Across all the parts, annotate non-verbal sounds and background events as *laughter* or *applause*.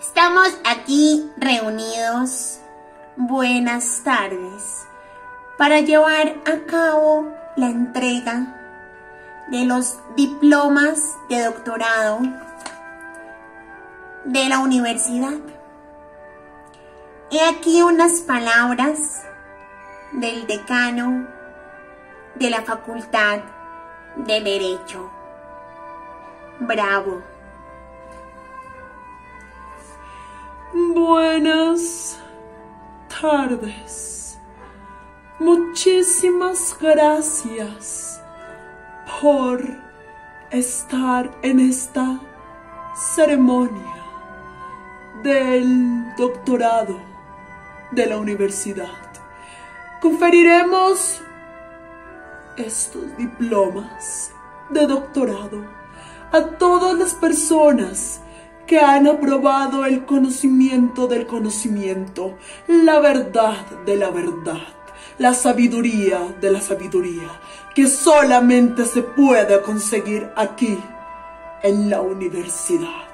Estamos aquí reunidos, buenas tardes, para llevar a cabo la entrega de los diplomas de doctorado de la universidad. He aquí unas palabras del decano de la Facultad de Derecho. Bravo. Buenas tardes. Muchísimas gracias por estar en esta ceremonia del doctorado de la universidad. Conferiremos estos diplomas de doctorado a todas las personas que han aprobado el conocimiento del conocimiento, la verdad de la verdad, la sabiduría de la sabiduría, que solamente se puede conseguir aquí, en la universidad.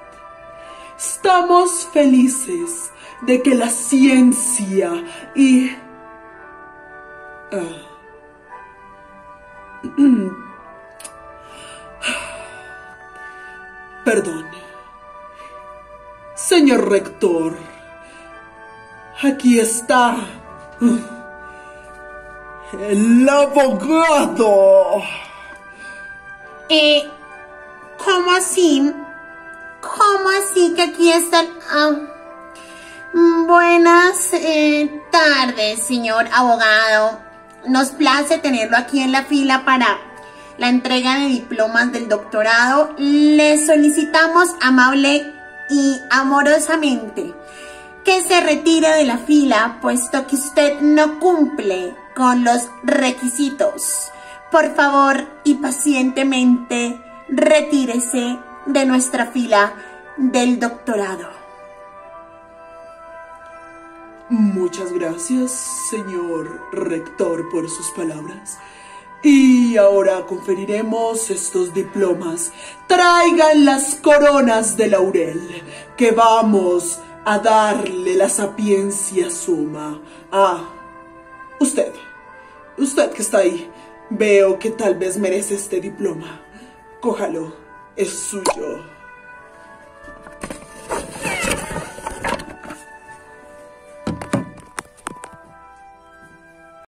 Estamos felices de que la ciencia y... *clears throat* Uh, perdón. Señor rector, aquí está el abogado. Eh, ¿cómo así? ¿Cómo así que aquí están? Ah, buenas eh, tardes, señor abogado. Nos place tenerlo aquí en la fila para la entrega de diplomas del doctorado. Le solicitamos amable y amorosamente que se retire de la fila puesto que usted no cumple con los requisitos. Por favor y pacientemente retírese de nuestra fila del doctorado. Muchas gracias, señor rector, por sus palabras. Y ahora conferiremos estos diplomas. Traigan las coronas de laurel, que vamos a darle la sapiencia suma a usted. Usted que está ahí, veo que tal vez merece este diploma. Cójalo, es suyo.